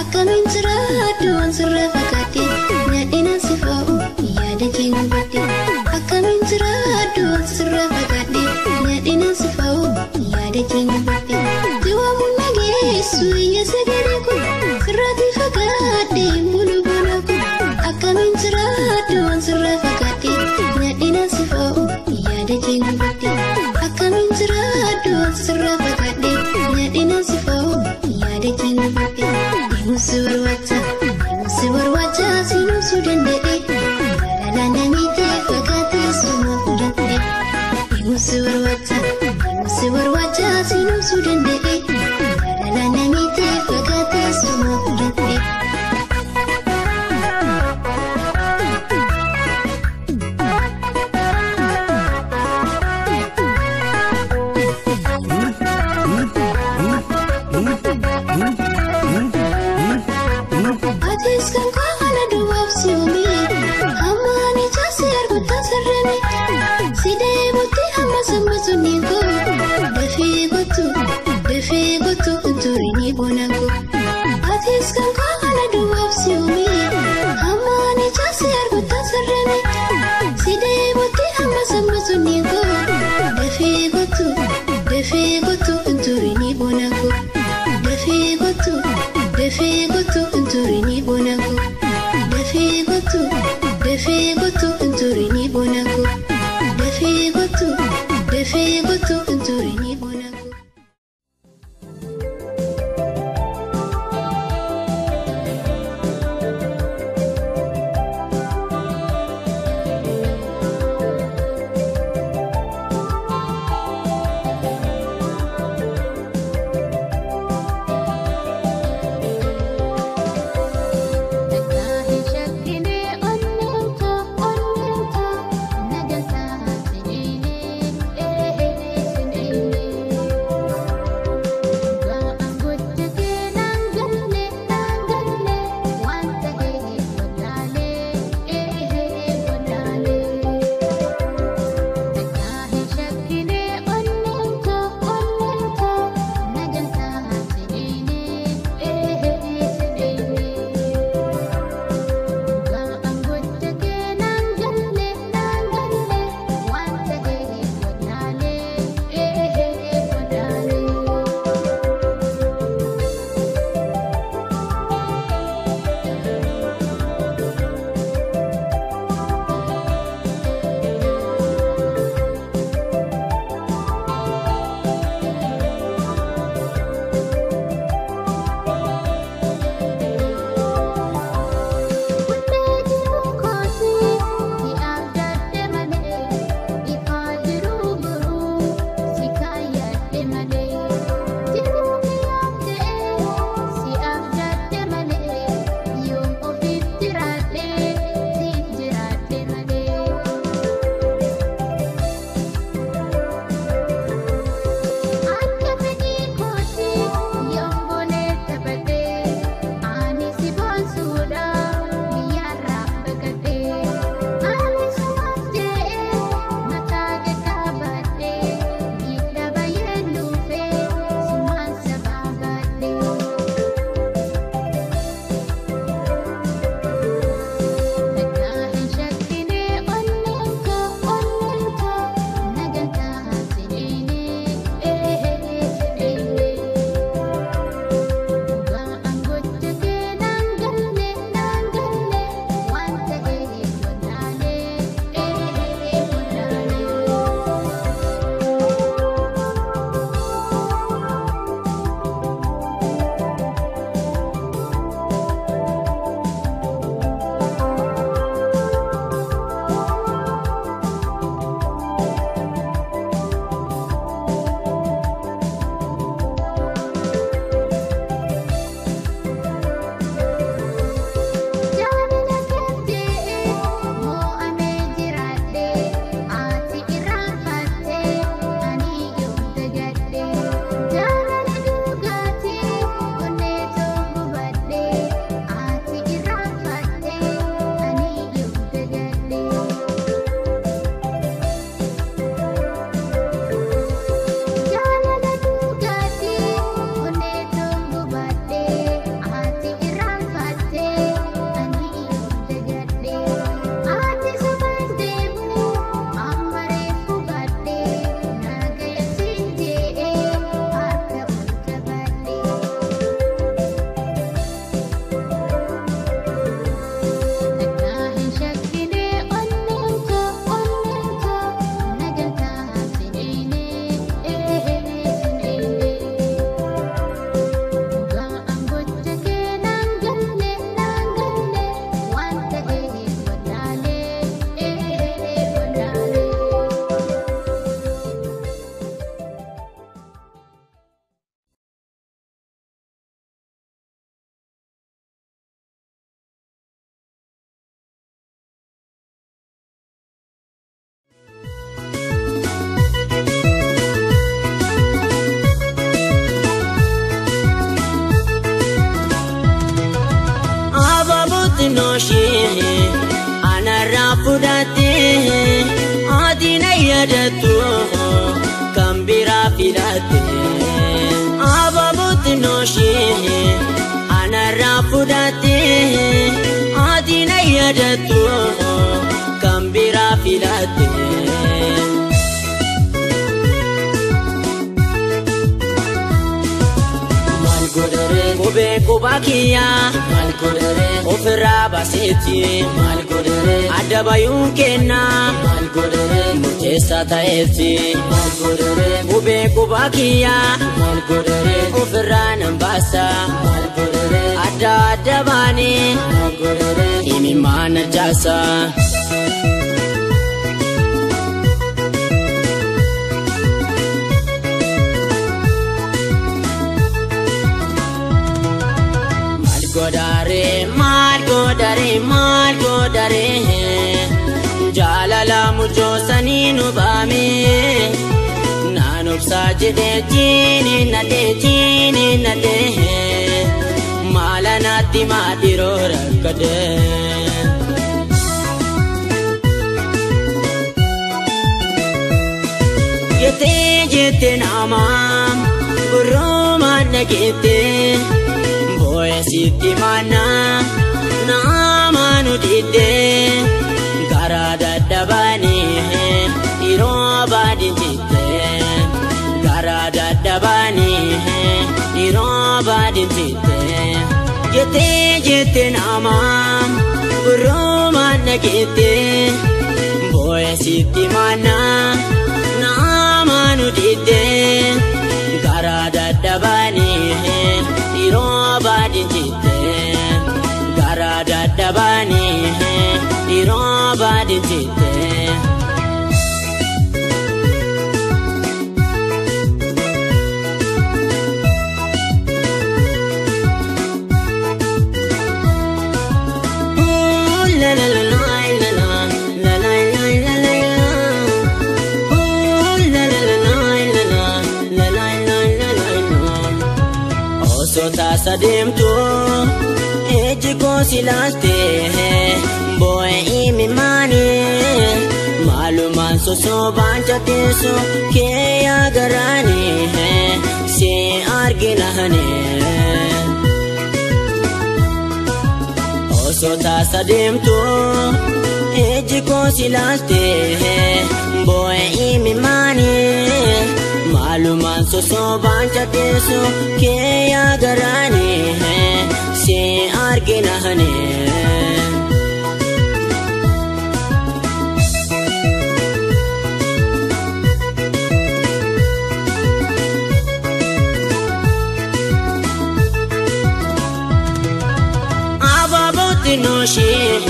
Akkamin jira duwan sirra fakate na ina sifa'u ya da ke jira na ina sifa'u ya da ke. சீனோ சுடண்டு na yaadattu kan biraa filatte abaabooti nooshee anarraa fudhattee ati na yaadattu kan biraa filatte. Qubee qubaa kiyyaa maal godharee ofirraa baaseeti maal godharee adda bayuun kennaa maal godharee murteessaa ta'eeti maal godharee qubee qubaa kiyyaa maal godharee ofirraa nan baasa maal godharee adda adda baanee maal godharee himimmaan arjaasa. godare maal godare jaalala mujoosanii nu baame naan obsaa jedhe jiini nadhe jiini nadhe maala naatti maadhiroo rakkade. Jettee jettee namaa gurroomaan dhageettee. Boyesitti mana nama nu didde gara daddabani yeroo baadin jitte gara daddabani yeroo baadin jitte jette jette nama gurroomaan dhageette boyesitti mana nama nu didde gara daddabani. yeroo baadin jitte adeemtu iji koo si laaftee boo'ee so maanii maalumaan sosobaan jateessu kee yaa garaanii see argina hanee. Osoo taasa deemtu iji ko silaste hai sosobaan chateessu kee arginaani. Abaabooti nooshee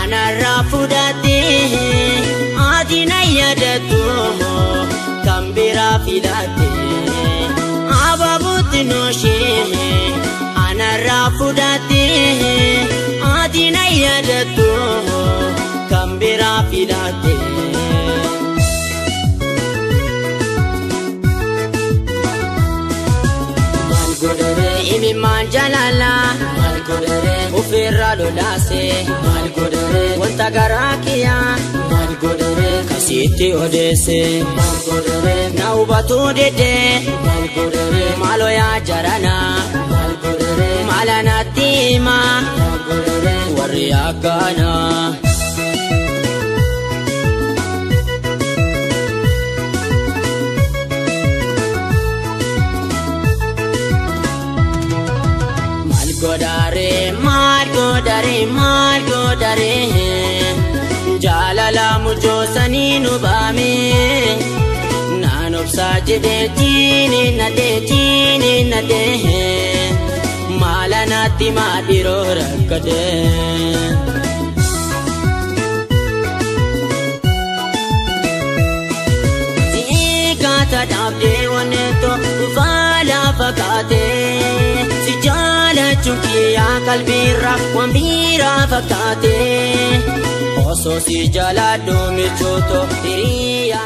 anarraa fudhattee ati na yaadattu. Biraa filatte abaabooti nooshee anarraa fudhatte ati na yaadattu kan biraa filatte. Godharee imimmaan jaalala ofirraa lolaase wanta garaa kiyyaa kasiitti odeesse na hubatuu didde maaloo yaa jarana. Maala naatti hima warri akkana. godare maal godare maal godare jaalala mujoosanii nu baame. Naan obsaa jedhe jiini nadhe jiini nadhe maala naatti maadhiroo rakkate. Siikaata dhaabdee wanneeto dhufaa lafa kaatee si jaalachuun kiyyaa qalbiirraa waan biiraa fakkaatee osoo si jaaladhu michootoo hiriyyaan nu